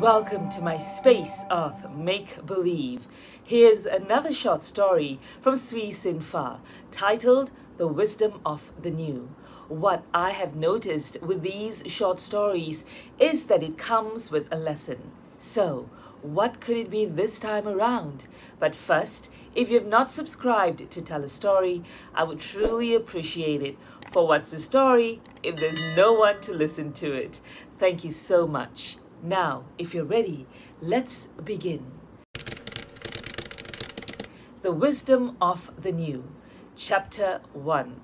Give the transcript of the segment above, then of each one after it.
Welcome to my space of make believe. Here's another short story from Sui Sin Far titled The Wisdom of the New. What I have noticed with these short stories is that it comes with a lesson. So, what could it be this time around? But first, if you have not subscribed to Tella Storee, I would truly appreciate it. For what's the story if there's no one to listen to it? Thank you so much. Now, if you're ready, let's begin. The Wisdom of the New, Chapter 1.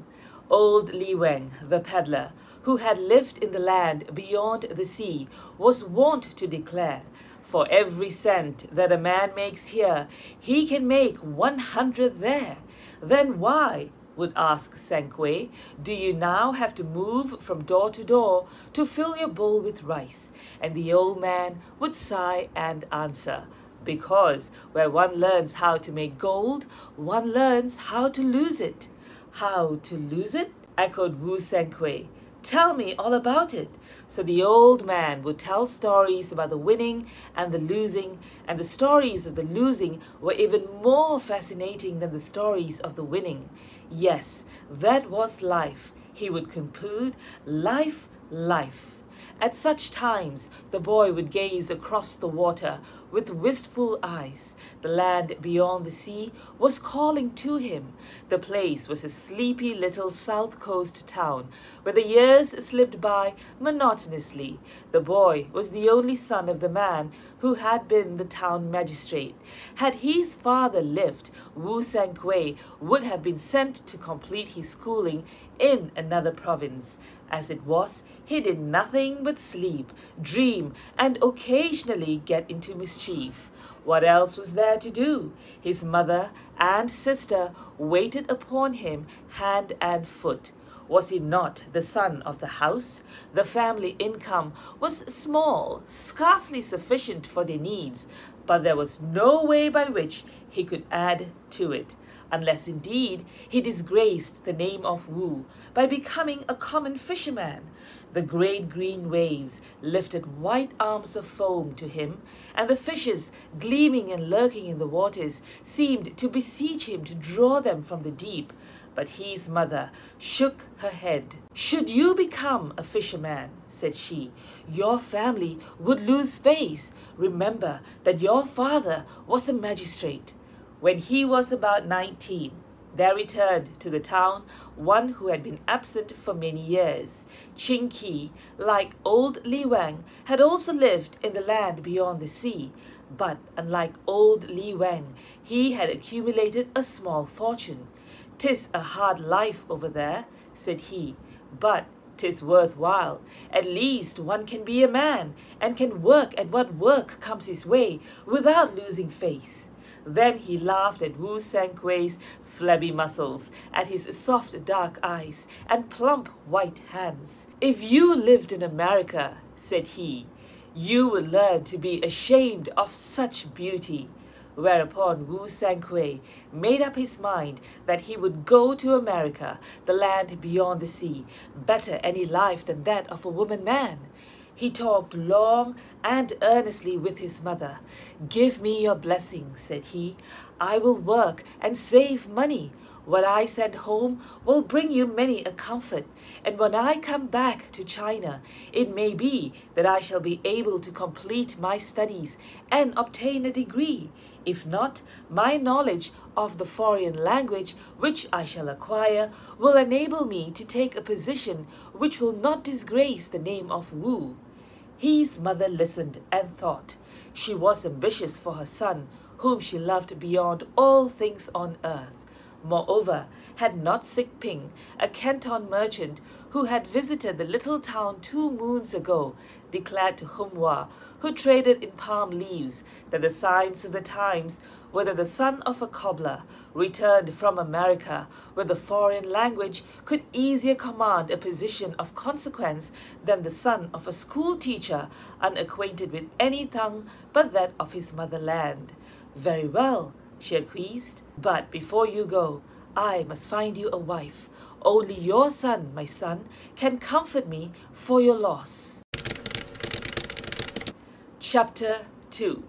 Old Li Wang, the peddler, who had lived in the land beyond the sea, was wont to declare, For every cent that a man makes here, he can make one hundred there. Then why, would ask Sankwei, do you now have to move from door to door to fill your bowl with rice? And the old man would sigh and answer, because where one learns how to make gold, one learns how to lose it. How to lose it? echoed Wu Sankwei. Tell me all about it. So the old man would tell stories about the winning and the losing, and the stories of the losing were even more fascinating than the stories of the winning. Yes, that was life. He would conclude, life, life. At such times, the boy would gaze across the water with wistful eyes. The land beyond the sea was calling to him. The place was a sleepy little south coast town where the years slipped by monotonously. The boy was the only son of the man who had been the town magistrate. Had his father lived, Wu Sankwei would have been sent to complete his schooling in another province. As it was, he did nothing but sleep, dream, and occasionally get into mischief. What else was there to do? His mother and sister waited upon him hand and foot. Was he not the son of the house? The family income was small, scarcely sufficient for their needs, but there was no way by which he could add to it unless indeed he disgraced the name of Wu by becoming a common fisherman. The great green waves lifted white arms of foam to him, and the fishes, gleaming and lurking in the waters, seemed to beseech him to draw them from the deep. But his mother shook her head. Should you become a fisherman, said she, your family would lose face. Remember that your father was a magistrate. When he was about nineteen, there returned to the town one who had been absent for many years. Ching Ki, like old Li Wang, had also lived in the land beyond the sea, but unlike old Li Wang, he had accumulated a small fortune. "'Tis a hard life over there," said he, "But "but 'tis worthwhile. At least one can be a man, and can work at what work comes his way, without losing face. Then he laughed at Wu Sankwei's flabby muscles, at his soft dark eyes and plump white hands. If you lived in America, said he, you would learn to be ashamed of such beauty. Whereupon Wu Sankwei made up his mind that he would go to America, the land beyond the sea, better any life than that of a woman man. He talked long and earnestly with his mother. Give me your blessing, said he. I will work and save money. What I send home will bring you many a comfort, and when I come back to China, it may be that I shall be able to complete my studies and obtain a degree. If not, my knowledge of the foreign language which I shall acquire will enable me to take a position which will not disgrace the name of Wu. His mother listened and thought. She was ambitious for her son, whom she loved beyond all things on earth. Moreover, had not Sik Ping, a Canton merchant who had visited the little town two moons ago, declared to Hum Wah, who traded in palm leaves, that the signs of the times were that the son of a cobbler returned from America with a foreign language could easier command a position of consequence than the son of a school teacher unacquainted with any tongue but that of his motherland. Very well, she acquiesced, but before you go, I must find you a wife. Only your son, my son, can comfort me for your loss. Chapter 2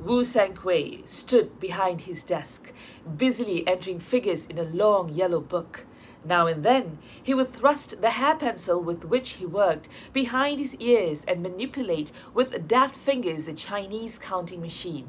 Wu Sankwei stood behind his desk, busily entering figures in a long yellow book. Now and then, he would thrust the hair pencil with which he worked behind his ears and manipulate with deft fingers a Chinese counting machine.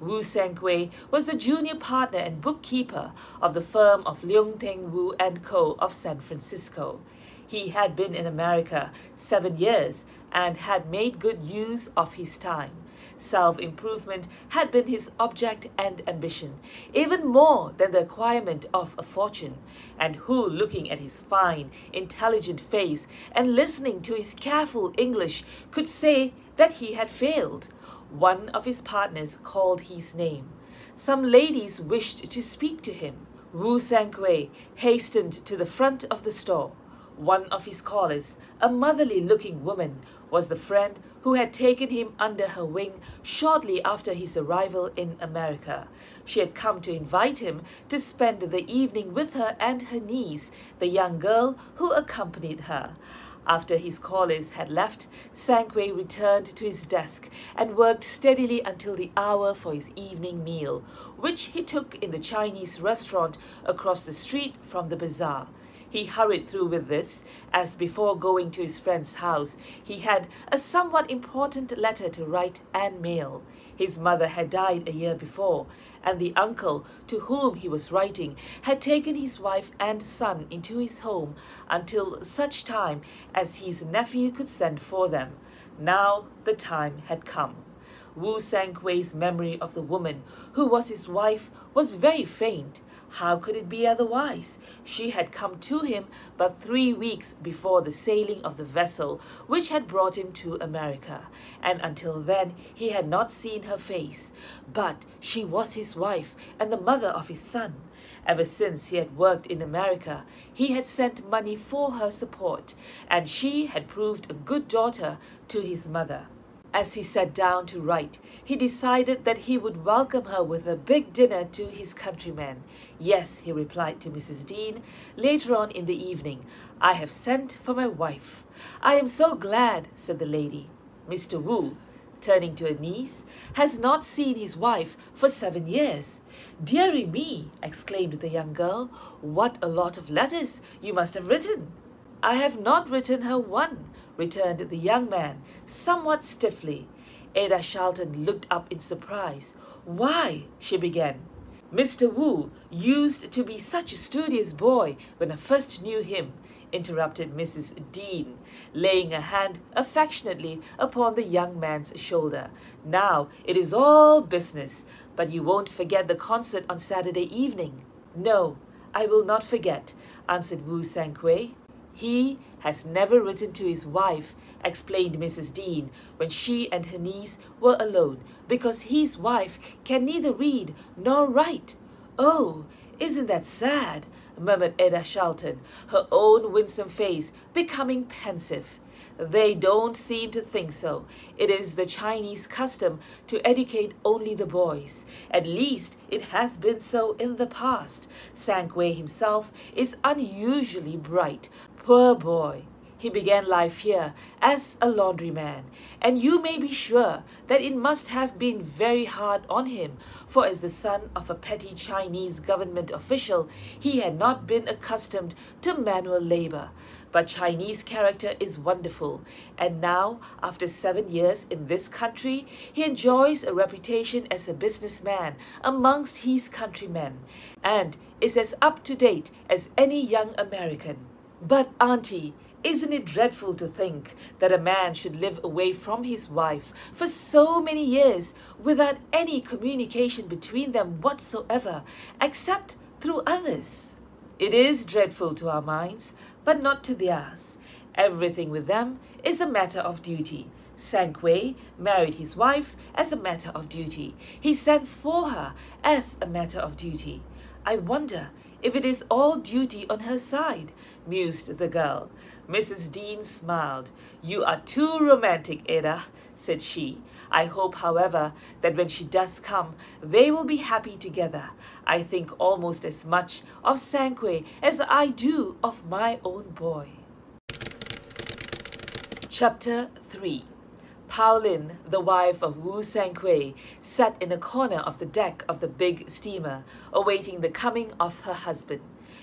Wu Sankwei was the junior partner and bookkeeper of the firm of Leung Teng Wu and Co. of San Francisco. He had been in America seven years and had made good use of his time. Self improvement had been his object and ambition, even more than the acquirement of a fortune. And who, looking at his fine, intelligent face and listening to his careful English, could say that he had failed? One of his partners called his name. Some ladies wished to speak to him. Wu Sankwei hastened to the front of the store. One of his callers, a motherly looking woman, was the friend who had taken him under her wing shortly after his arrival in America. She had come to invite him to spend the evening with her and her niece, the young girl who accompanied her. After his callers had left, Sankwei returned to his desk and worked steadily until the hour for his evening meal, which he took in the Chinese restaurant across the street from the bazaar. He hurried through with this, as before going to his friend's house, he had a somewhat important letter to write and mail. His mother had died a year before, and the uncle to whom he was writing had taken his wife and son into his home until such time as his nephew could send for them. Now the time had come. Wu Sankwei's memory of the woman who was his wife was very faint. How could it be otherwise? She had come to him but three weeks before the sailing of the vessel which had brought him to America, and until then he had not seen her face. But she was his wife and the mother of his son. Ever since he had worked in America, he had sent money for her support, and she had proved a good daughter to his mother. As he sat down to write, he decided that he would welcome her with a big dinner to his countrymen. Yes, he replied to Mrs. Dean later on in the evening, I have sent for my wife. I am so glad, said the lady. Mr. Wu, turning to a niece, has not seen his wife for seven years. Dearie me, exclaimed the young girl, what a lot of letters you must have written. I have not written her one, returned the young man, somewhat stiffly. Ada Charlton looked up in surprise. Why? she began. Mr. Wu used to be such a studious boy when I first knew him, interrupted Mrs. Dean, laying a hand affectionately upon the young man's shoulder. Now it is all business, but you won't forget the concert on Saturday evening. No, I will not forget, answered Wu Sankwei. He has never written to his wife, explained Mrs. Dean when she and her niece were alone, because his wife can neither read nor write. Oh, isn't that sad? murmured Ada Charlton, her own winsome face becoming pensive. They don't seem to think so. It is the Chinese custom to educate only the boys. At least it has been so in the past. Sankwei himself is unusually bright, Poor boy. He began life here as a laundryman, and you may be sure that it must have been very hard on him, for as the son of a petty Chinese government official, he had not been accustomed to manual labor. But Chinese character is wonderful, and now, after seven years in this country, he enjoys a reputation as a businessman amongst his countrymen, and is as up to date as any young American. But, Auntie, isn't it dreadful to think that a man should live away from his wife for so many years without any communication between them whatsoever, except through others? It is dreadful to our minds, but not to theirs. Everything with them is a matter of duty. Sankwei married his wife as a matter of duty. He sends for her as a matter of duty. I wonder if it is all duty on her side, mused the girl. Mrs. Dean smiled. You are too romantic, Ada, said she. I hope, however, that when she does come, they will be happy together. I think almost as much of Sankwei as I do of my own boy. Chapter 3 Pao Lin, the wife of Wu Sankwei, sat in a corner of the deck of the big steamer, awaiting the coming of her husband.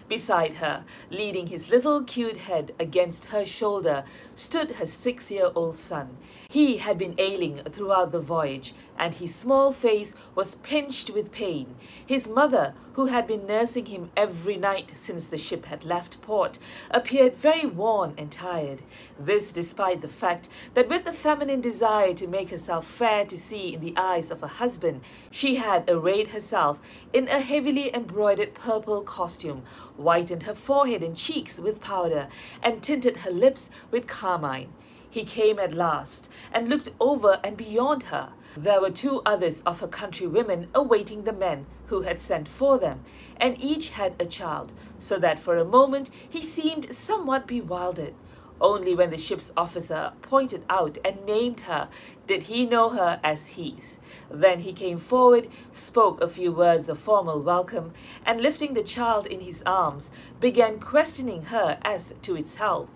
Beside her, leaning his little cute head against her shoulder, stood her six year old son. He had been ailing throughout the voyage, and his small face was pinched with pain. His mother, who had been nursing him every night since the ship had left port, appeared very worn and tired. This despite the fact that with the feminine desire to make herself fair to see in the eyes of her husband, she had arrayed herself in a heavily embroidered purple costume, whitened her forehead and cheeks with powder, and tinted her lips with carmine. He came at last and looked over and beyond her. There were two others of her countrywomen awaiting the men who had sent for them, and each had a child, so that for a moment he seemed somewhat bewildered. Only when the ship's officer pointed out and named her did he know her as his. Then he came forward, spoke a few words of formal welcome, and lifting the child in his arms, began questioning her as to its health.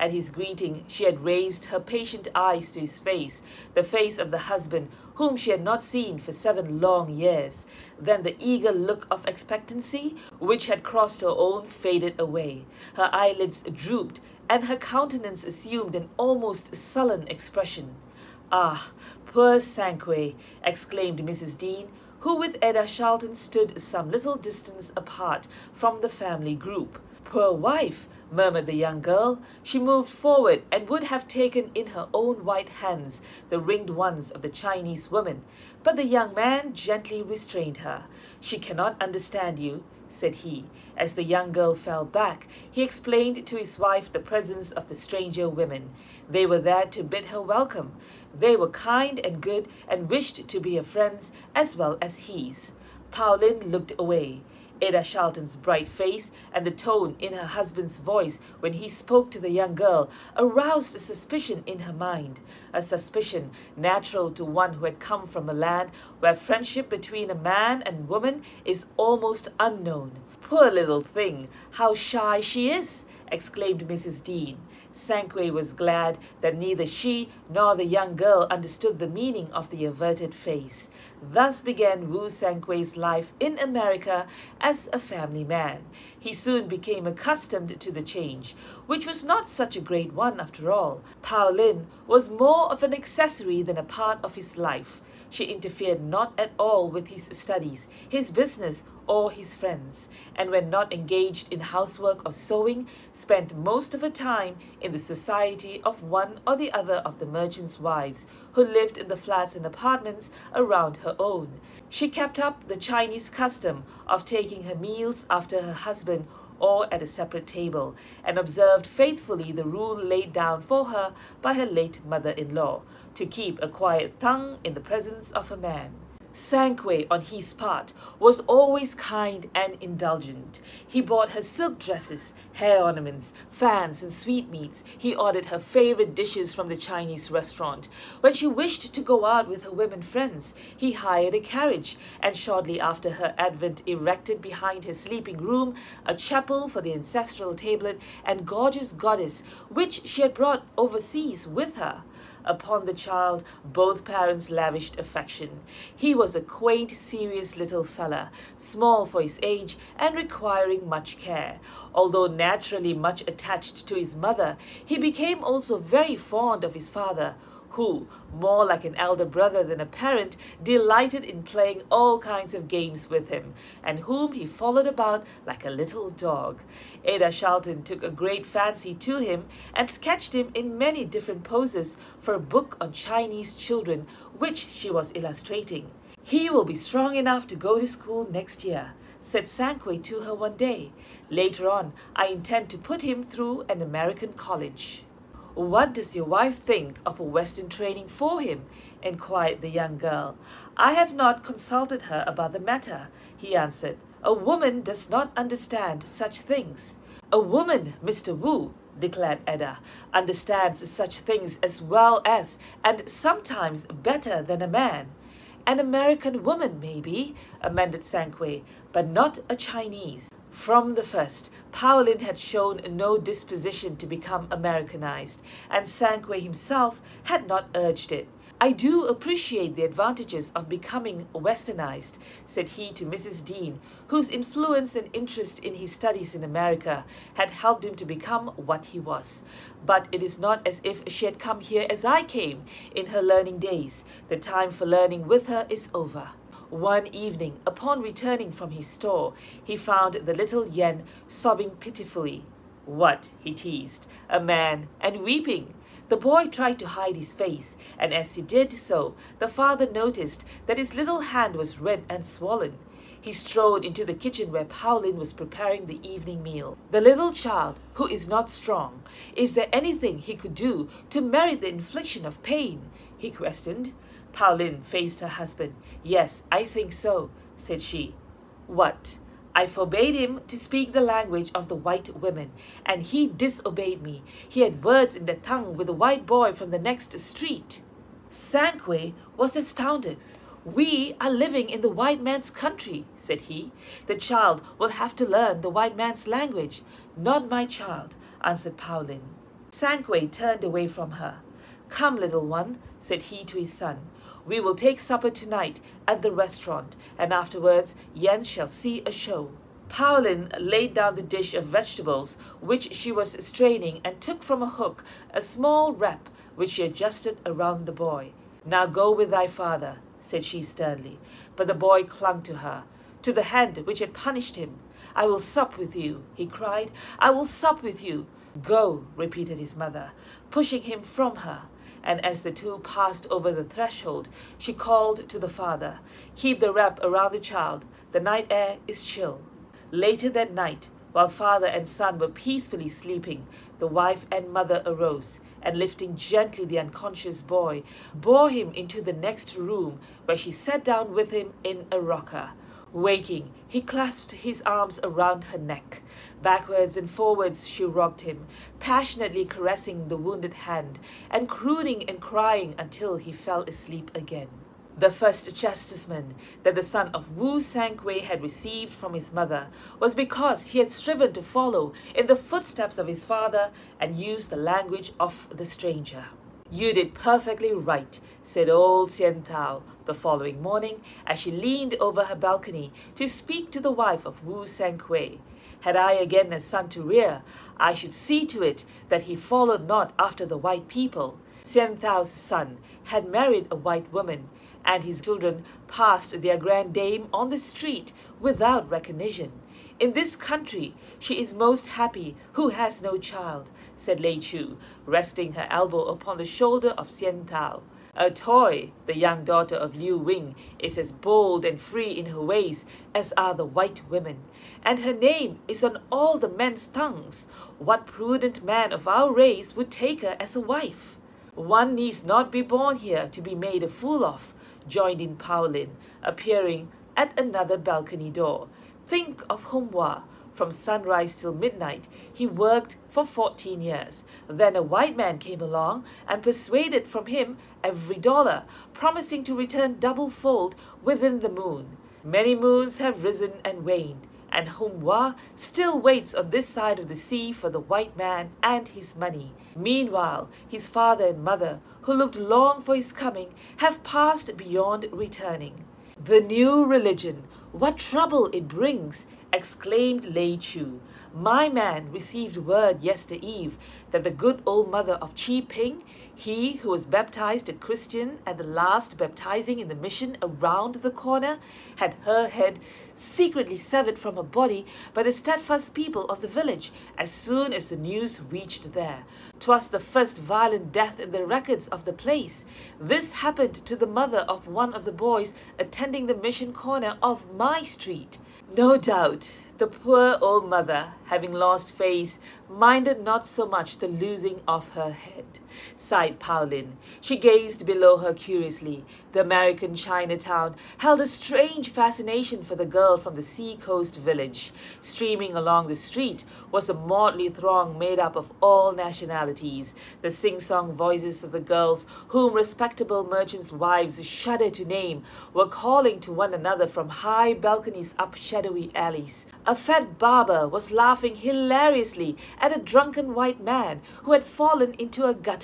At his greeting, she had raised her patient eyes to his face, the face of the husband whom she had not seen for seven long years. Then the eager look of expectancy, which had crossed her own, faded away. Her eyelids drooped, and her countenance assumed an almost sullen expression. Ah, poor Sankwei! exclaimed Mrs. Dean, who with Ada Charlton stood some little distance apart from the family group. Poor wife! Murmured the young girl. She moved forward and would have taken in her own white hands the ringed ones of the Chinese woman, but the young man gently restrained her. She cannot understand you, said he. As the young girl fell back, he explained to his wife the presence of the stranger women. They were there to bid her welcome. They were kind and good and wished to be her friends as well as his. Pao Lin looked away. Ada Charlton's bright face and the tone in her husband's voice when he spoke to the young girl aroused a suspicion in her mind, a suspicion natural to one who had come from a land where friendship between a man and woman is almost unknown. Poor little thing, how shy she is! Exclaimed Mrs. Dean. Sankwei was glad that neither she nor the young girl understood the meaning of the averted face. Thus began Wu Sankwei's life in America as a family man. He soon became accustomed to the change, which was not such a great one after all. Pao Lin was more of an accessory than a part of his life. She interfered not at all with his studies, his business, or his friends, and when not engaged in housework or sewing, spent most of her time in the society of one or the other of the merchants' wives who lived in the flats and apartments around her own. She kept up the Chinese custom of taking her meals after her husband or at a separate table, and observed faithfully the rule laid down for her by her late mother-in-law, to keep a quiet tongue in the presence of a man. Sankwei, on his part, was always kind and indulgent. He bought her silk dresses, hair ornaments, fans, and sweetmeats. He ordered her favorite dishes from the Chinese restaurant. When she wished to go out with her women friends, he hired a carriage, and shortly after her advent erected behind her sleeping room a chapel for the ancestral tablet and gorgeous goddess which she had brought overseas with her. Upon the child, both parents lavished affection. He was a quaint, serious little fella, small for his age and requiring much care. Although naturally much attached to his mother, he became also very fond of his father, who, more like an elder brother than a parent, delighted in playing all kinds of games with him, and whom he followed about like a little dog. Ada Charlton took a great fancy to him and sketched him in many different poses for a book on Chinese children, which she was illustrating. He will be strong enough to go to school next year, said Sankwei to her one day. Later on, I intend to put him through an American college. What does your wife think of a Western training for him? inquired the young girl. I have not consulted her about the matter, he answered. A woman does not understand such things. A woman, Mr. Wu, declared Ada, understands such things as well as, and sometimes better than a man. An American woman, maybe, amended Sankwei, but not a Chinese. From the first, Pao Lin had shown no disposition to become Americanized, and Sankwei himself had not urged it. I do appreciate the advantages of becoming westernized, said he to Mrs. Dean, whose influence and interest in his studies in America had helped him to become what he was. But it is not as if she had come here as I came in her learning days. The time for learning with her is over. One evening, upon returning from his store, he found the little Yen sobbing pitifully. What, he teased, a man, and weeping! The boy tried to hide his face, and as he did so, the father noticed that his little hand was red and swollen. He strode into the kitchen where Pao Lin was preparing the evening meal. The little child, who is not strong, is there anything he could do to merit the infliction of pain? he questioned. Pao Lin faced her husband. Yes, I think so, said she. What? I forbade him to speak the language of the white women, and he disobeyed me. He had words in the tongue with a white boy from the next street. Sankwei was astounded. We are living in the white man's country, said he. The child will have to learn the white man's language. Not my child, answered Pauline. Sankwei turned away from her. Come, little one, said he to his son. We will take supper tonight at the restaurant, and afterwards Yen shall see a show. Pao Lin laid down the dish of vegetables which she was straining and took from a hook a small wrap which she adjusted around the boy. Now go with thy father, said she sternly. But the boy clung to her, to the hand which had punished him. I will sup with you, he cried. I will sup with you. Go, repeated his mother, pushing him from her and as the two passed over the threshold, she called to the father, Keep the wrap around the child. The night air is chill. Later that night, while father and son were peacefully sleeping, the wife and mother arose and lifting gently the unconscious boy, bore him into the next room where she sat down with him in a rocker. Waking, he clasped his arms around her neck. Backwards and forwards she rocked him, passionately caressing the wounded hand, and crooning and crying until he fell asleep again. The first chastisement that the son of Wu Sankwei had received from his mother was because he had striven to follow in the footsteps of his father and use the language of the stranger. You did perfectly right, said old Hsien Tao the following morning as she leaned over her balcony to speak to the wife of Wu Sankwei. Had I again a son to rear, I should see to it that he followed not after the white people. Hsien Tao's son had married a white woman, and his children passed their grand dame on the street without recognition. In this country, she is most happy who has no child, said Lei Chu, resting her elbow upon the shoulder of Hsien Tao. A toy, the young daughter of Liu Wing, is as bold and free in her ways as are the white women, and her name is on all the men's tongues. What prudent man of our race would take her as a wife? One needs not be born here to be made a fool of, joined in Pao Lin, appearing at another balcony door. Think of Hua. From sunrise till midnight, he worked for 14 years. Then a white man came along and persuaded from him every dollar, promising to return double fold within the moon. Many moons have risen and waned, and Hua still waits on this side of the sea for the white man and his money. Meanwhile, his father and mother, who looked long for his coming, have passed beyond returning. The new religion, what trouble it brings! exclaimed Lei Chu. My man received word yester eve that the good old mother of Chi Ping, he who was baptized a Christian at the last baptizing in the mission around the corner, had her head secretly severed from her body by the steadfast people of the village as soon as the news reached there. 'Twas the first violent death in the records of the place. This happened to the mother of one of the boys attending the mission corner of my street. No doubt the poor old mother, having lost face, minded not so much the losing of her head, sighed Pao Lin. She gazed below her curiously. The American Chinatown held a strange fascination for the girl from the sea-coast village. Streaming along the street was a motley throng made up of all nationalities. The sing-song voices of the girls, whom respectable merchants' wives shudder to name, were calling to one another from high balconies up shadowy alleys. a fat barber was laughing hilariously at a drunken white man who had fallen into a gutter.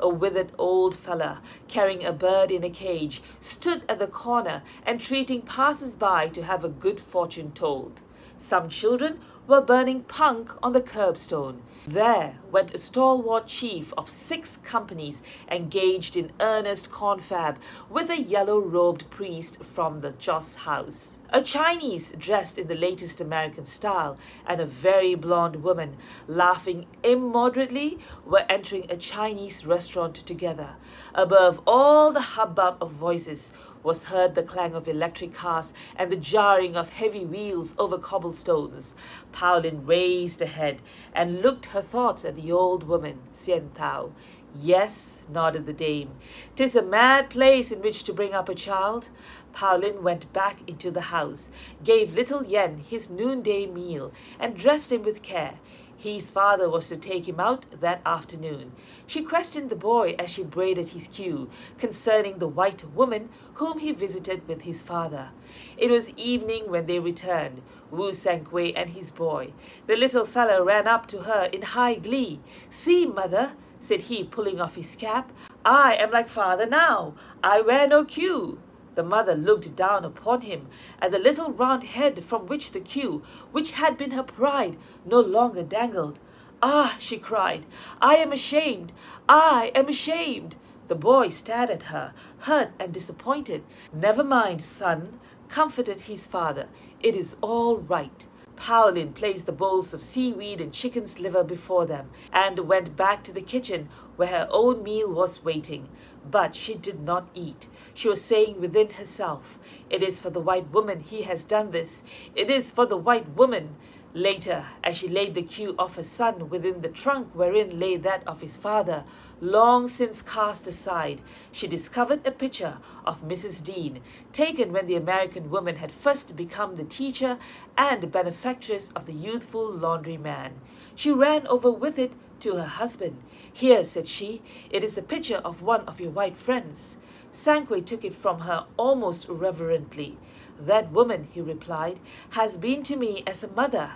A withered old fella, carrying a bird in a cage, stood at the corner entreating passers-by to have a good fortune told. Some children were burning punk on the curbstone. There went a stalwart chief of six companies engaged in earnest confab with a yellow-robed priest from the Joss house. A Chinese dressed in the latest American style and a very blonde woman laughing immoderately were entering a Chinese restaurant together. Above all the hubbub of voices was heard the clang of electric cars and the jarring of heavy wheels over cobblestones. Pao Lin raised her head and looked her thoughts at the old woman, Hsien Tao. Yes, nodded the dame. Tis a mad place in which to bring up a child. Pao Lin went back into the house, gave little Yen his noonday meal, and dressed him with care. His father was to take him out that afternoon. She questioned the boy as she braided his queue concerning the white woman whom he visited with his father. It was evening when they returned, Wu Sankwei and his boy. The little fellow ran up to her in high glee. See, mother, said he, pulling off his cap. I am like father now. I wear no queue. The mother looked down upon him, at the little round head from which the queue, which had been her pride, no longer dangled. Ah, she cried, I am ashamed. I am ashamed. The boy stared at her, hurt and disappointed. Never mind, son, comforted his father. It is all right. Pao Lin placed the bowls of seaweed and chicken's liver before them and went back to the kitchen where her own meal was waiting. But she did not eat. She was saying within herself, It is for the white woman he has done this. It is for the white woman. Later, as she laid the queue of her son within the trunk wherein lay that of his father, long since cast aside, she discovered a picture of Mrs. Dean, taken when the American woman had first become the teacher and benefactress of the youthful laundryman. She ran over with it to her husband. Here, said she, it is a picture of one of your white friends. Sankwei took it from her almost reverently. That woman, he replied, has been to me as a mother.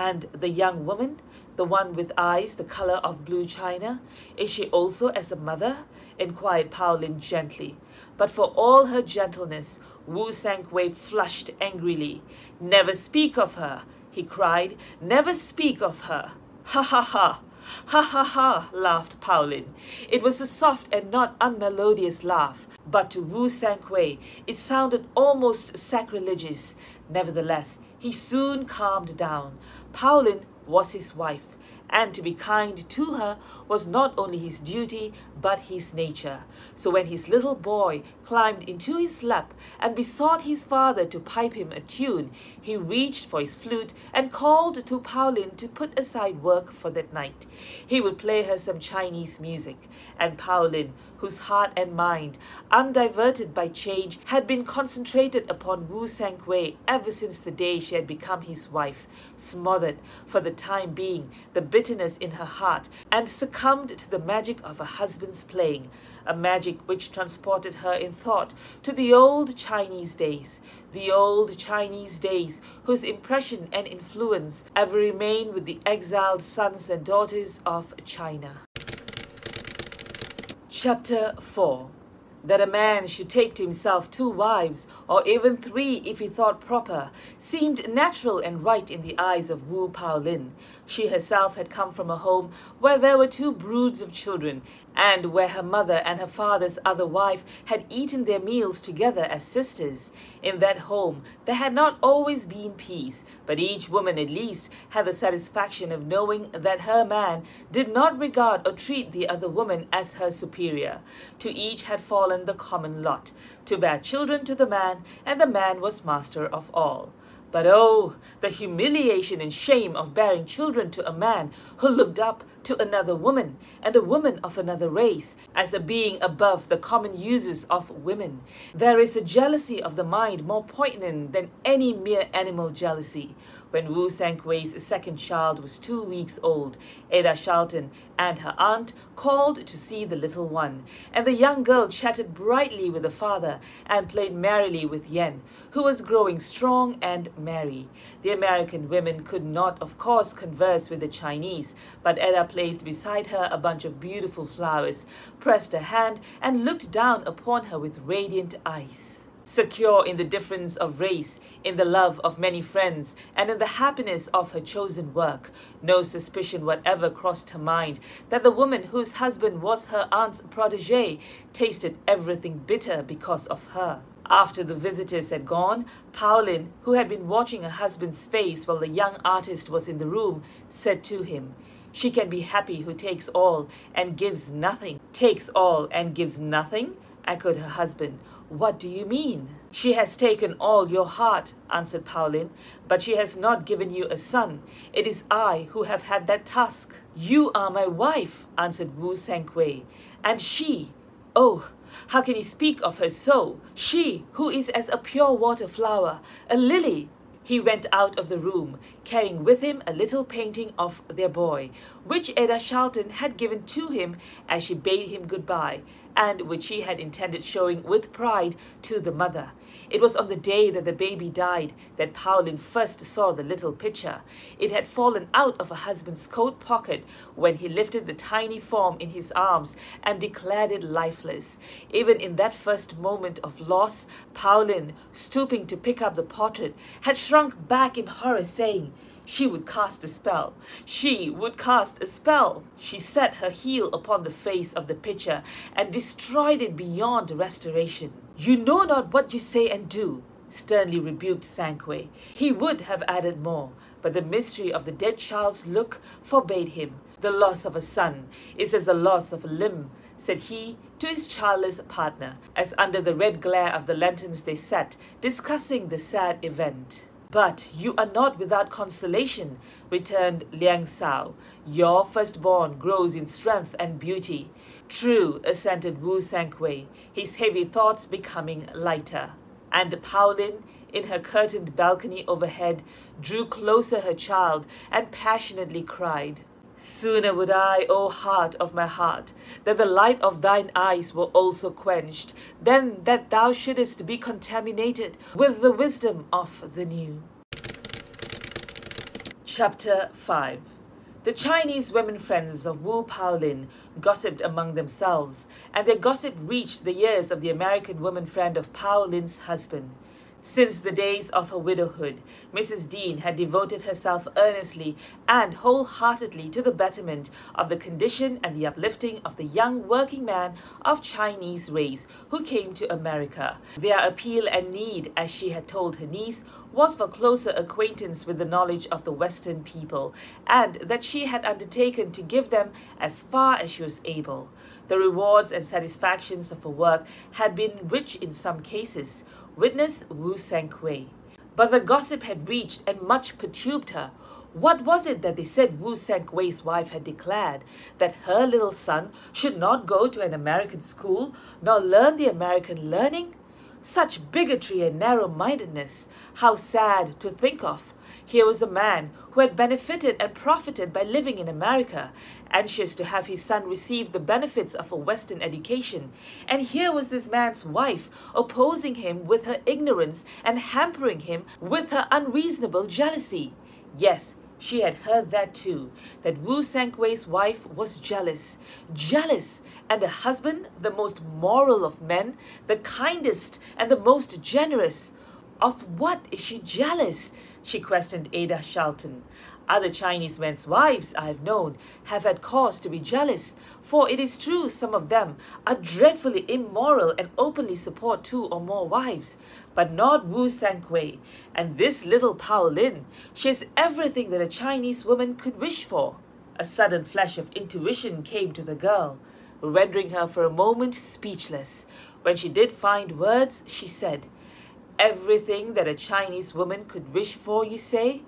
And the young woman, the one with eyes the color of blue china, is she also as a mother? inquired Pao Lin gently. But for all her gentleness, Wu Sankwei flushed angrily. Never speak of her, he cried. Never speak of her. Ha ha ha! Ha ha ha, laughed Pao Lin. It was a soft and not unmelodious laugh, but to Wu Sankwei it sounded almost sacrilegious. Nevertheless, he soon calmed down. Pao Lin was his wife, and to be kind to her was not only his duty but his nature. So when his little boy climbed into his lap and besought his father to pipe him a tune, he reached for his flute and called to Pao Lin to put aside work for that night. He would play her some Chinese music, and Pao Lin, whose heart and mind, undiverted by change, had been concentrated upon Wu Sankwei ever since the day she had become his wife, smothered, for the time being, the bitterness in her heart, and succumbed to the magic of a playing, a magic which transported her in thought to the old Chinese days, the old Chinese days whose impression and influence ever remain with the exiled sons and daughters of China. Chapter 4 that a man should take to himself two wives, or even three if he thought proper, seemed natural and right in the eyes of Wu Paolin. She herself had come from a home where there were two broods of children, and where her mother and her father's other wife had eaten their meals together as sisters. In that home there had not always been peace, but each woman at least had the satisfaction of knowing that her man did not regard or treat the other woman as her superior. To each had fallen the common lot, to bear children to the man, and the man was master of all. But oh, the humiliation and shame of bearing children to a man who looked up to another woman, and a woman of another race, as a being above the common uses of women. There is a jealousy of the mind more poignant than any mere animal jealousy. When Wu Sankwei's second child was two weeks old, Ada Charlton and her aunt called to see the little one, and the young girl chatted brightly with the father and played merrily with Yen, who was growing strong and merry. The American women could not, of course, converse with the Chinese, but Ada placed beside her a bunch of beautiful flowers, pressed her hand, and looked down upon her with radiant eyes. Secure in the difference of race, in the love of many friends, and in the happiness of her chosen work, no suspicion whatever crossed her mind that the woman whose husband was her aunt's protege tasted everything bitter because of her. After the visitors had gone, Pao Lin, who had been watching her husband's face while the young artist was in the room, said to him, She can be happy who takes all and gives nothing. Takes all and gives nothing? echoed her husband. What do you mean? She has taken all your heart, answered Pao Lin, but she has not given you a son. It is I who have had that task. You are my wife, answered Wu Sankwei, and she, oh, how can you speak of her so? She, who is as a pure water flower, a lily. He went out of the room, carrying with him a little painting of their boy, which Ada Charlton had given to him as she bade him goodbye, and which she had intended showing with pride to the mother. It was on the day that the baby died that Pao Lin first saw the little picture. It had fallen out of her husband's coat pocket when he lifted the tiny form in his arms and declared it lifeless. Even in that first moment of loss, Pao Lin, stooping to pick up the portrait, had shrunk back in horror, saying, she would cast a spell. She would cast a spell. She set her heel upon the face of the pitcher and destroyed it beyond restoration. You know not what you say and do, sternly rebuked Sankwei. He would have added more, but the mystery of the dead child's look forbade him. The loss of a son is as the loss of a limb, said he to his childless partner, as under the red glare of the lanterns they sat, discussing the sad event. But you are not without consolation, returned Liang Sao. Your firstborn grows in strength and beauty. True, assented Wu Sankwei, his heavy thoughts becoming lighter. And Pao Lin, in her curtained balcony overhead, drew closer her child and passionately cried. Sooner would I, O heart of my heart, that the light of thine eyes were also quenched, than that thou shouldest be contaminated with the wisdom of the new. Chapter 5 The Chinese women friends of Wu Paolin gossiped among themselves, and their gossip reached the ears of the American woman friend of Paolin's husband. Since the days of her widowhood, Mrs. Dean had devoted herself earnestly and wholeheartedly to the betterment of the condition and the uplifting of the young working man of Chinese race who came to America. Their appeal and need, as she had told her niece, was for closer acquaintance with the knowledge of the Western people, and that she had undertaken to give them as far as she was able. The rewards and satisfactions of her work had been rich in some cases, witness Wu Sankwei. But the gossip had reached and much perturbed her. What was it that they said Wu Sankwei's wife had declared? That her little son should not go to an American school, nor learn the American learning? Such bigotry and narrow mindedness! How sad to think of! Here was a man who had benefited and profited by living in America, anxious to have his son receive the benefits of a Western education. And here was this man's wife opposing him with her ignorance and hampering him with her unreasonable jealousy. Yes, she had heard that too, that Wu Sankwei's wife was jealous. Jealous! And the husband, the most moral of men, the kindest and the most generous. Of what is she jealous? she questioned Ada Charlton. Other Chinese men's wives I have known have had cause to be jealous, for it is true some of them are dreadfully immoral and openly support two or more wives, but not Wu Sankwei. And this little Pao Lin, she has everything that a Chinese woman could wish for. A sudden flash of intuition came to the girl, rendering her for a moment speechless. When she did find words, she said, Everything that a Chinese woman could wish for, you say?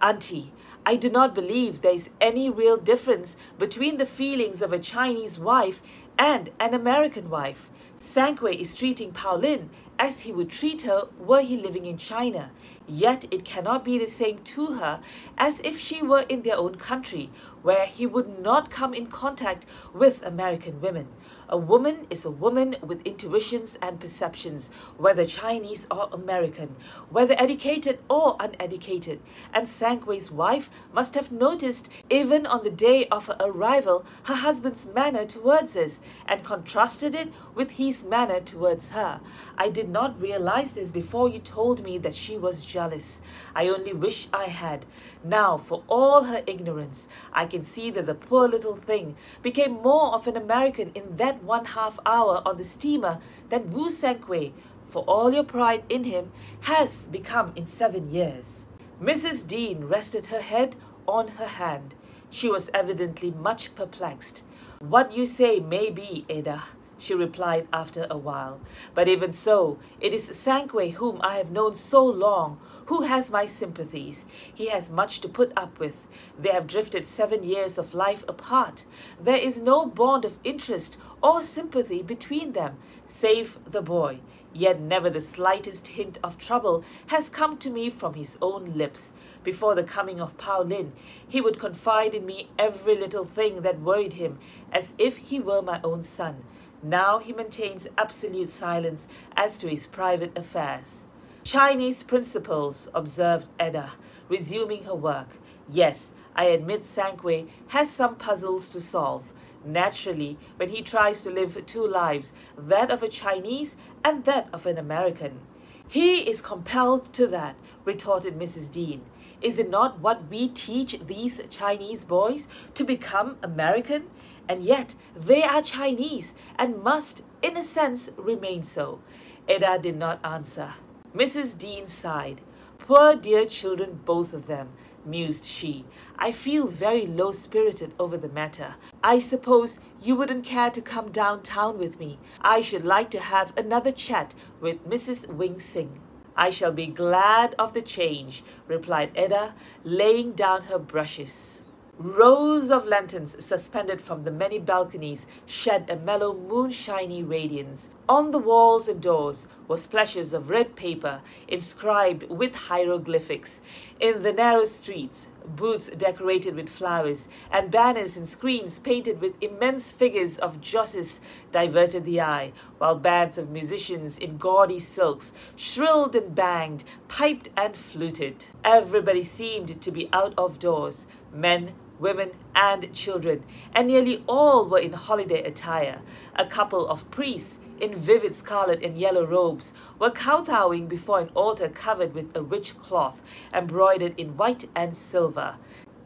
Auntie, I do not believe there is any real difference between the feelings of a Chinese wife and an American wife. Sankwei is treating Pao Lin as he would treat her were he living in China. Yet it cannot be the same to her as if she were in their own country, where he would not come in contact with American women. A woman is a woman with intuitions and perceptions, whether Chinese or American, whether educated or uneducated. And Sankwei's wife must have noticed, even on the day of her arrival, her husband's manner towards us and contrasted it with his manner towards her. I did not realize this before you told me that she was jealous. I only wish I had. Now, for all her ignorance, I can see that the poor little thing became more of an American in that one half hour on the steamer than Wu Sankwei, for all your pride in him, has become in seven years. Mrs. Dean rested her head on her hand. She was evidently much perplexed. What you say may be, Ada, she replied after a while. But even so, it is Sankwei whom I have known so long, who has my sympathies. He has much to put up with. They have drifted seven years of life apart. There is no bond of interest or sympathy between them, save the boy. Yet never the slightest hint of trouble has come to me from his own lips. Before the coming of Pao Lin, he would confide in me every little thing that worried him, as if he were my own son. Now he maintains absolute silence as to his private affairs. Chinese principles, observed Ada, resuming her work. Yes, I admit Sankwei has some puzzles to solve. Naturally, when he tries to live two lives, that of a Chinese and that of an American. He is compelled to that, retorted Mrs. Dean. Is it not what we teach these Chinese boys to become American? And yet they are Chinese and must, in a sense, remain so. Ada did not answer. Mrs. Dean sighed. Poor dear children, both of them, mused she. I feel very low spirited over the matter. I suppose you wouldn't care to come downtown with me. I should like to have another chat with Mrs. Wing Sing. I shall be glad of the change, replied Ada, laying down her brushes. Rows of lanterns suspended from the many balconies shed a mellow moonshiny radiance. On the walls and doors were splashes of red paper inscribed with hieroglyphics. In the narrow streets, booths decorated with flowers and banners and screens painted with immense figures of josses diverted the eye, while bands of musicians in gaudy silks shrilled and banged, piped and fluted. Everybody seemed to be out of doors, men, women, and children, and nearly all were in holiday attire. A couple of priests in vivid scarlet and yellow robes were kowtowing before an altar covered with a rich cloth embroidered in white and silver.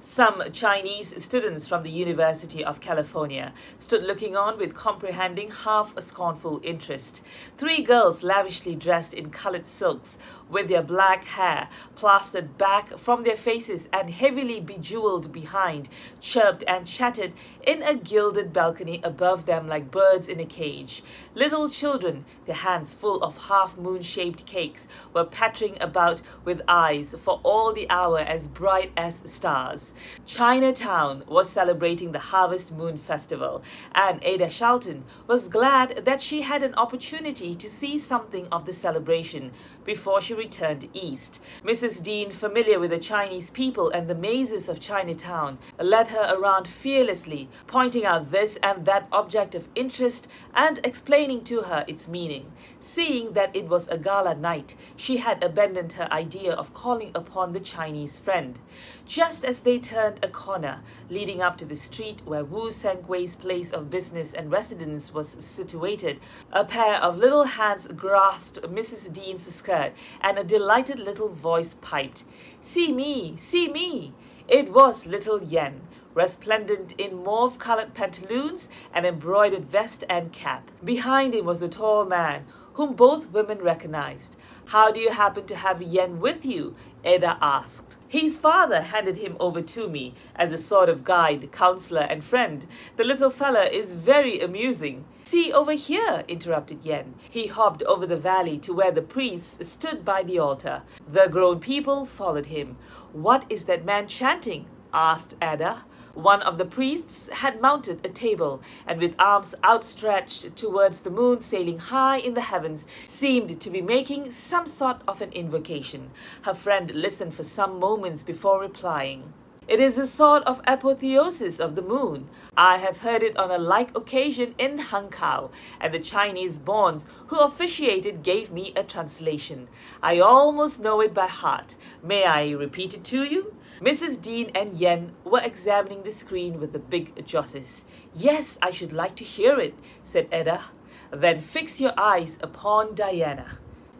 Some Chinese students from the University of California stood looking on with comprehending half a scornful interest. Three girls lavishly dressed in colored silks with their black hair plastered back from their faces and heavily bejeweled behind, chirped and chatted in a gilded balcony above them like birds in a cage. Little children, their hands full of half-moon-shaped cakes, were pattering about with eyes for all the hour as bright as stars. Chinatown was celebrating the Harvest Moon Festival, and Ada Charlton was glad that she had an opportunity to see something of the celebration before she returned east. Mrs. Dean, familiar with the Chinese people and the mazes of Chinatown, led her around fearlessly, pointing out this and that object of interest and explaining to her its meaning. Seeing that it was a gala night, she had abandoned her idea of calling upon the Chinese friend. Just as they turned a corner leading up to the street where Wu Sang-Wei's place of business and residence was situated, a pair of little hands grasped Mrs. Dean's skirt and a delighted little voice piped, See me, see me! It was little Yen, resplendent in mauve-colored pantaloons and embroidered vest and cap. Behind him was a tall man, whom both women recognized. How do you happen to have Yen with you? Ada asked. His father handed him over to me as a sort of guide, counselor, and friend. The little fella is very amusing. See over here, interrupted Yen. He hopped over the valley to where the priests stood by the altar. The grown people followed him. What is that man chanting? asked Ada. One of the priests had mounted a table, and with arms outstretched towards the moon sailing high in the heavens, seemed to be making some sort of an invocation. Her friend listened for some moments before replying. It is a sort of apotheosis of the moon. I have heard it on a like occasion in Hankow, and the Chinese bonze who officiated gave me a translation. I almost know it by heart. May I repeat it to you? Mrs. Dean and Yen were examining the screen with the big josses. Yes, I should like to hear it, said Ada. Then fix your eyes upon Diana.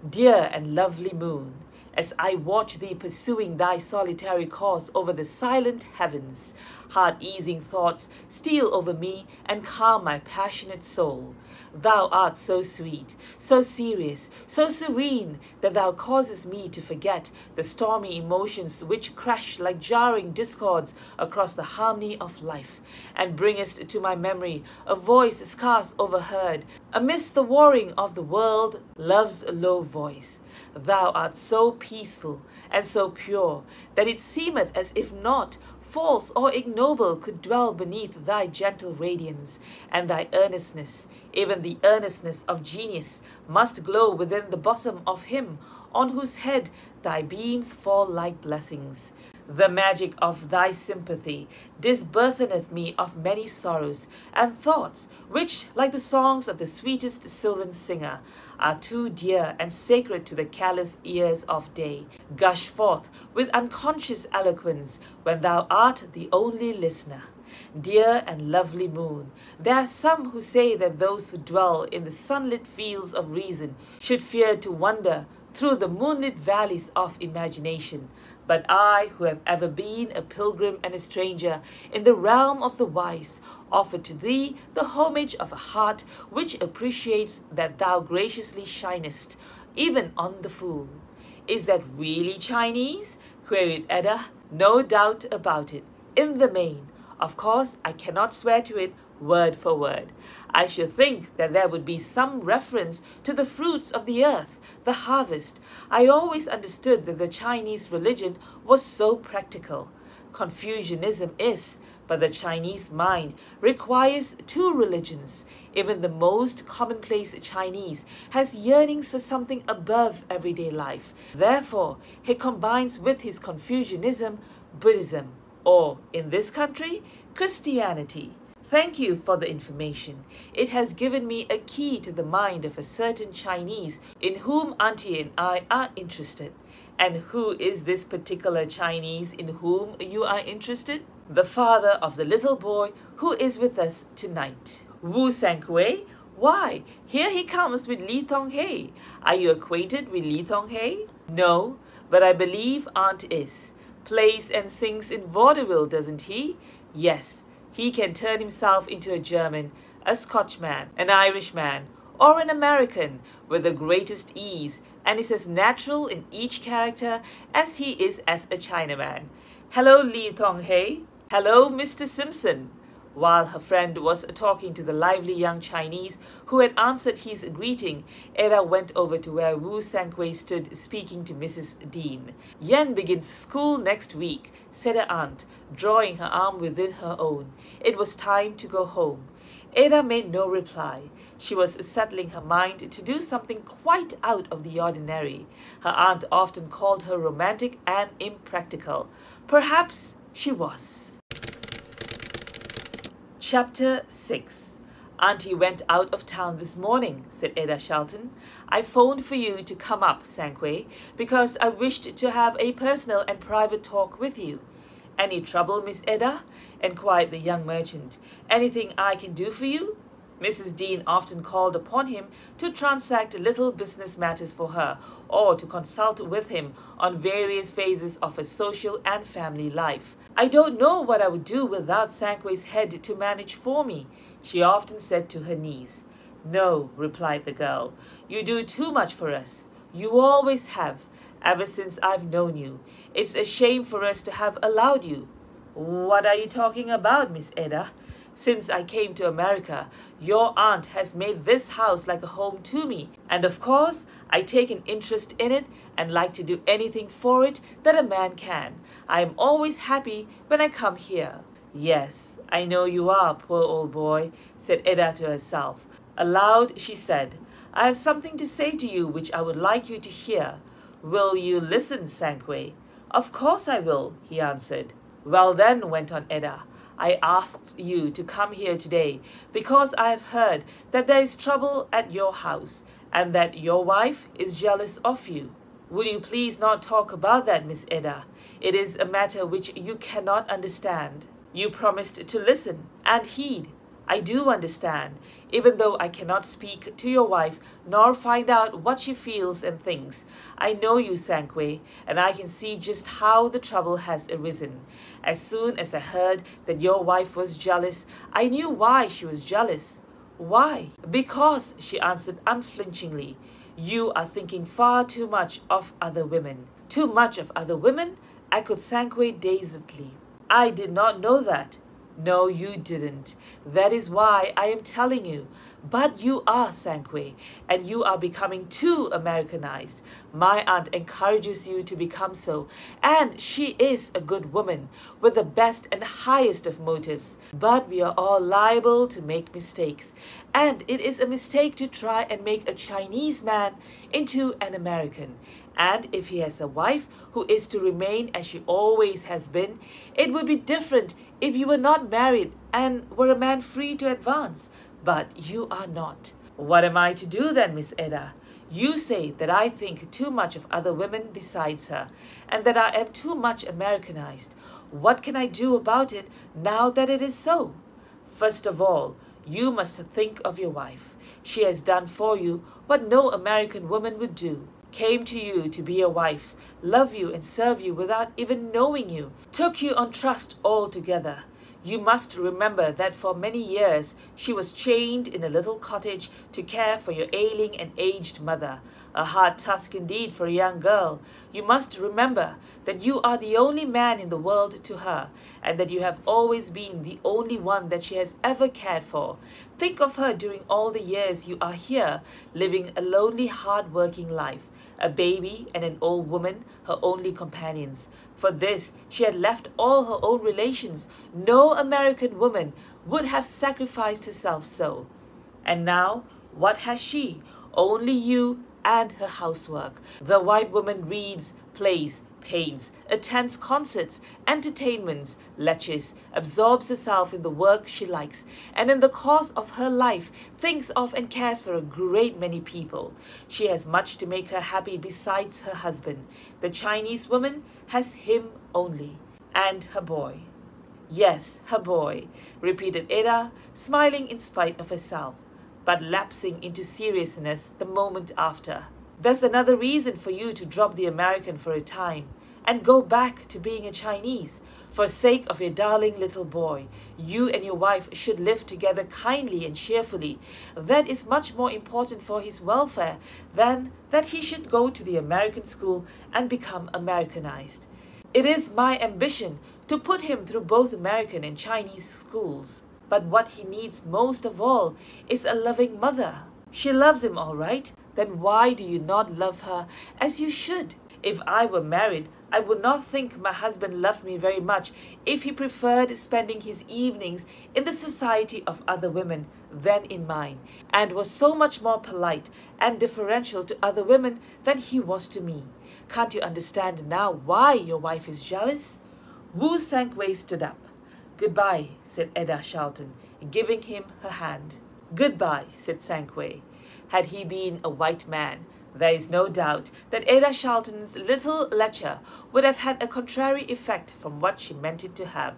Dear and lovely moon, as I watch thee pursuing thy solitary course over the silent heavens, heart-easing thoughts steal over me and calm my passionate soul. Thou art so sweet, so serious, so serene, that thou causest me to forget the stormy emotions which crash like jarring discords across the harmony of life, and bringest to my memory a voice scarce overheard, amidst the warring of the world, love's low voice. Thou art so peaceful and so pure that it seemeth as if naught false or ignoble could dwell beneath thy gentle radiance, and thy earnestness, even the earnestness of genius, must glow within the bosom of him on whose head thy beams fall like blessings. The magic of thy sympathy. Disburtheneth me of many sorrows and thoughts, which, like the songs of the sweetest sylvan singer, are too dear and sacred to the callous ears of day, gush forth with unconscious eloquence when thou art the only listener. Dear and lovely moon, there are some who say that those who dwell in the sunlit fields of reason should fear to wander through the moonlit valleys of imagination, but I, who have ever been a pilgrim and a stranger in the realm of the wise, offer to thee the homage of a heart which appreciates that thou graciously shinest, even on the fool. Is that really Chinese? queried Ada. No doubt about it. In the main. Of course, I cannot swear to it word for word. I should think that there would be some reference to the fruits of the earth, the harvest. I always understood that the Chinese religion was so practical. Confucianism is, but the Chinese mind requires two religions. Even the most commonplace Chinese has yearnings for something above everyday life. Therefore, he combines with his Confucianism Buddhism, or in this country, Christianity. Thank you for the information. It has given me a key to the mind of a certain Chinese in whom Auntie and I are interested. And who is this particular Chinese in whom you are interested? The father of the little boy who is with us tonight. Wu Sankwei? Why, here he comes with Li Tonghe. Are you acquainted with Li Tonghe? No, but I believe Aunt is. Plays and sings in vaudeville, doesn't he? Yes, he can turn himself into a German, a Scotchman, an Irishman, or an American with the greatest ease and is as natural in each character as he is as a Chinaman. Hello, Li Tonghe. Hello, Mr. Simpson. While her friend was talking to the lively young Chinese who had answered his greeting, Ada went over to where Wu Sankwei stood speaking to Mrs. Dean. Yen begins school next week, said her aunt, drawing her arm within her own. It was time to go home. Ada made no reply. She was settling her mind to do something quite out of the ordinary. Her aunt often called her romantic and impractical. Perhaps she was. Chapter 6 Auntie went out of town this morning, said Ada Charlton. I phoned for you to come up, Sankwei, because I wished to have a personal and private talk with you. Any trouble, Miss Ada? inquired the young merchant. Anything I can do for you? Mrs. Dean often called upon him to transact little business matters for her or to consult with him on various phases of her social and family life. I don't know what I would do without Sankwei's head to manage for me, she often said to her niece. No, replied the girl, you do too much for us. You always have, ever since I've known you. It's a shame for us to have allowed you. What are you talking about, Miss Ada? Since I came to America, your aunt has made this house like a home to me. And of course, I take an interest in it and like to do anything for it that a man can. I am always happy when I come here. Yes, I know you are, poor old boy, said Ada to herself. Aloud she said, I have something to say to you which I would like you to hear. Will you listen, Sankwei? Of course I will, he answered. Well then, went on Ada, I asked you to come here today because I have heard that there is trouble at your house and that your wife is jealous of you. Would you please not talk about that, Miss Ada? It is a matter which you cannot understand. You promised to listen and heed. I do understand, even though I cannot speak to your wife nor find out what she feels and thinks. I know you, Sankwei, and I can see just how the trouble has arisen. As soon as I heard that your wife was jealous, I knew why she was jealous. Why? Because, she answered unflinchingly, you are thinking far too much of other women. Too much of other women? echoed Sankwei dazedly. I did not know that. No, you didn't. That is why I am telling you. But you are Sankwei, and you are becoming too Americanized. My aunt encourages you to become so, and she is a good woman, with the best and highest of motives. But we are all liable to make mistakes, and it is a mistake to try and make a Chinese man into an American. And if he has a wife who is to remain as she always has been, it would be different if you were not married and were a man free to advance. But you are not. What am I to do then, Miss Ada? You say that I think too much of other women besides her, and that I am too much Americanized. What can I do about it now that it is so? First of all, you must think of your wife. She has done for you what no American woman would do came to you to be a wife, love you and serve you without even knowing you, took you on trust altogether. You must remember that for many years she was chained in a little cottage to care for your ailing and aged mother. A hard task indeed for a young girl. You must remember that you are the only man in the world to her, and that you have always been the only one that she has ever cared for. Think of her during all the years you are here, living a lonely, hard-working life a baby and an old woman, her only companions. For this, she had left all her own relations. No American woman would have sacrificed herself so. And now, what has she? Only you and her housework. The white woman reads, plays, paints, attends concerts, entertainments, lectures, absorbs herself in the work she likes, and in the course of her life thinks of and cares for a great many people. She has much to make her happy besides her husband. The Chinese woman has him only, and her boy. Yes, her boy, repeated Ada, smiling in spite of herself, but lapsing into seriousness the moment after. There's another reason for you to drop the American for a time and go back to being a Chinese. For sake of your darling little boy, you and your wife should live together kindly and cheerfully. That is much more important for his welfare than that he should go to the American school and become Americanized. It is my ambition to put him through both American and Chinese schools. But what he needs most of all is a loving mother. She loves him all right, then why do you not love her as you should? If I were married, I would not think my husband loved me very much if he preferred spending his evenings in the society of other women than in mine, and was so much more polite and deferential to other women than he was to me. Can't you understand now why your wife is jealous? Wu Sankwei stood up. Goodbye, said Ada Charlton, giving him her hand. Goodbye, said Sankwei. Had he been a white man, there is no doubt that Ada Charlton's little lecture would have had a contrary effect from what she meant it to have.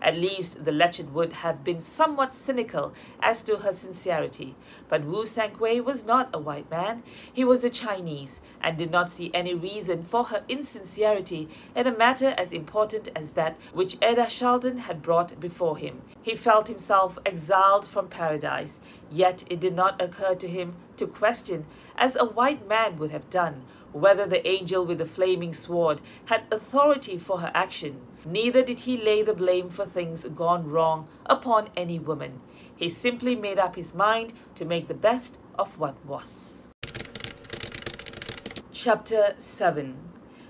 At least the lecture would have been somewhat cynical as to her sincerity. But Wu Sankwei was not a white man. He was a Chinese, and did not see any reason for her insincerity in a matter as important as that which Ada Charlton had brought before him. He felt himself exiled from paradise, yet it did not occur to him to question, as a white man would have done, whether the angel with the flaming sword had authority for her action. Neither did he lay the blame for things gone wrong upon any woman. He simply made up his mind to make the best of what was. Chapter 7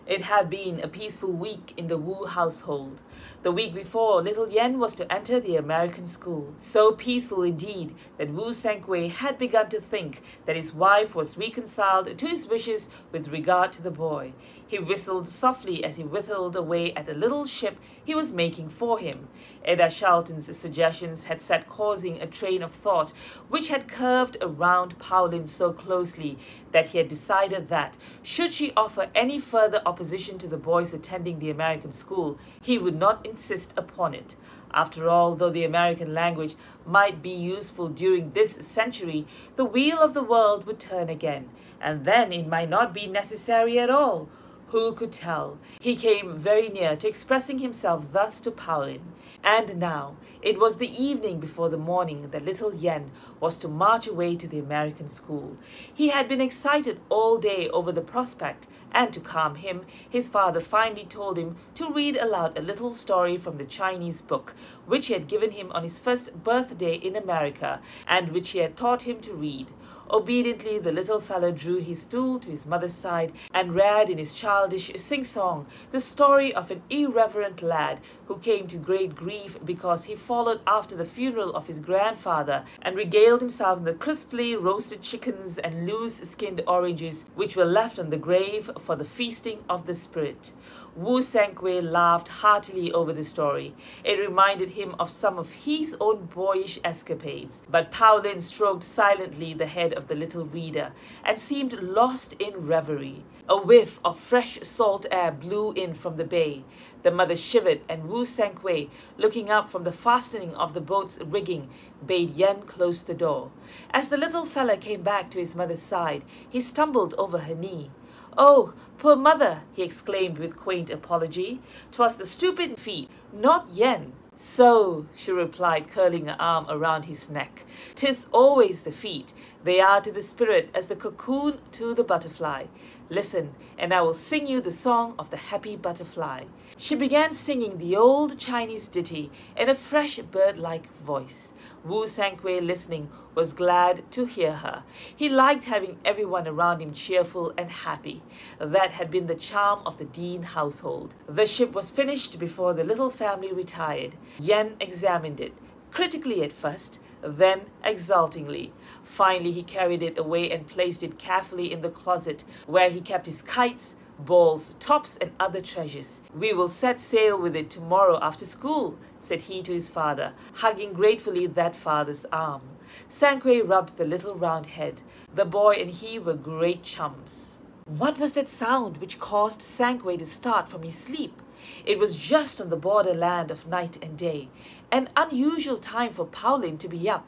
It had been a peaceful week in the Wu household. The week before, little Yen was to enter the American school. So peaceful indeed that Wu Sankwei had begun to think that his wife was reconciled to his wishes with regard to the boy. He whistled softly as he whistled away at the little ship he was making for him. Ada Charlton's suggestions had set causing a train of thought which had curved around Pao Lin so closely that he had decided that, should she offer any further opposition to the boy's attending the American school, he would not insist upon it. After all, though the American language might be useful during this century, the wheel of the world would turn again, and then it might not be necessary at all. Who could tell? He came very near to expressing himself thus to Pao Lin. And now, it was the evening before the morning that little Yen was to march away to the American school. He had been excited all day over the prospect, and to calm him, his father finally told him to read aloud a little story from the Chinese book, which he had given him on his first birthday in America, and which he had taught him to read. Obediently, the little fellow drew his stool to his mother's side and read in his childish sing-song the story of an irreverent lad who came to great grief because he followed after the funeral of his grandfather and regaled himself in the crisply roasted chickens and loose-skinned oranges which were left on the grave for the feasting of the spirit. Wu Sankwei laughed heartily over the story. It reminded him of some of his own boyish escapades. But Pao Lin stroked silently the head of the little reader and seemed lost in reverie. A whiff of fresh salt air blew in from the bay. The mother shivered, and Wu Sankwei, looking up from the fastening of the boat's rigging, bade Yen close the door. As the little fellow came back to his mother's side, he stumbled over her knee. Oh, poor mother, he exclaimed with quaint apology. "'Twas the stupid feet, not Yen. So, she replied, curling her arm around his neck, "'tis always the feet. They are to the spirit as the cocoon to the butterfly. Listen, and I will sing you the song of the happy butterfly. She began singing the old Chinese ditty in a fresh bird-like voice. Wu Sankwei, listening, was glad to hear her. He liked having everyone around him cheerful and happy. That had been the charm of the Dean household. The ship was finished before the little family retired. Yen examined it, critically at first, then exultingly. Finally, he carried it away and placed it carefully in the closet, where he kept his kites, balls, tops, and other treasures. We will set sail with it tomorrow after school, said he to his father, hugging gratefully that father's arm. Sankwei rubbed the little round head. The boy and he were great chums. What was that sound which caused Sankwei to start from his sleep? It was just on the borderland of night and day, an unusual time for Pao Lin to be up,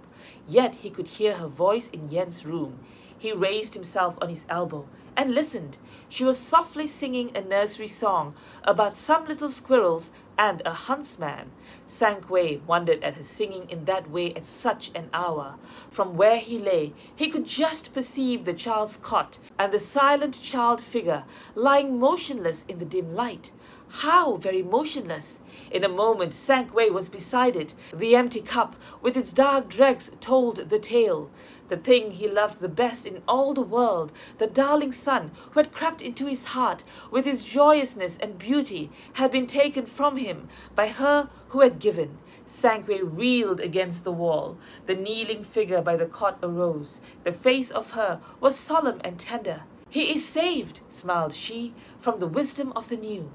yet he could hear her voice in Yen's room. He raised himself on his elbow and listened. She was softly singing a nursery song about some little squirrels and a huntsman. Sankwei wondered at her singing in that way at such an hour. From where he lay, he could just perceive the child's cot and the silent child figure lying motionless in the dim light. How very motionless! In a moment, Sankwei was beside it. The empty cup with its dark dregs told the tale the thing he loved the best in all the world, the darling son who had crept into his heart with his joyousness and beauty, had been taken from him by her who had given. Sankwei reeled against the wall. The kneeling figure by the cot arose. The face of her was solemn and tender. He is saved, smiled she, from the wisdom of the new.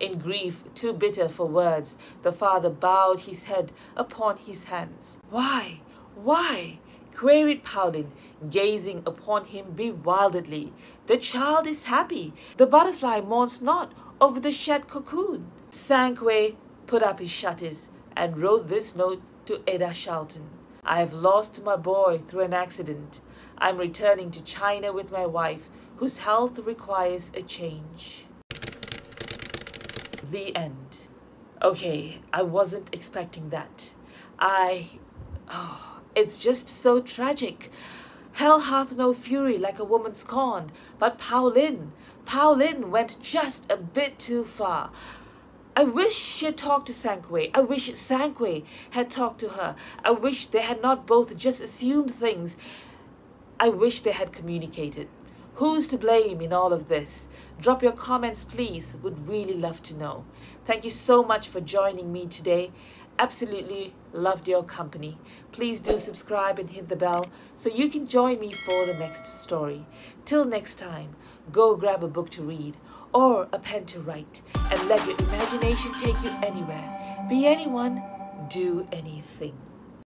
In grief too bitter for words, the father bowed his head upon his hands. Why? Why? queried Pao Lin, gazing upon him bewilderedly. The child is happy. The butterfly mourns not over the shed cocoon. Sankwei put up his shutters and wrote this note to Ada Charlton. I have lost my boy through an accident. I am returning to China with my wife, whose health requires a change. The end. Okay, I wasn't expecting that. I... Oh, it's just so tragic. Hell hath no fury like a woman scorned, but Pao Lin, Pauline went just a bit too far. I wish she had talked to Sankwei. I wish Sankwei had talked to her. I wish they had not both just assumed things. I wish they had communicated. Who's to blame in all of this? Drop your comments, please. Would really love to know. Thank you so much for joining me today. Absolutely loved your company. Please do subscribe and hit the bell so you can join me for the next story. Till next time, go grab a book to read or a pen to write and let your imagination take you anywhere. Be anyone, do anything.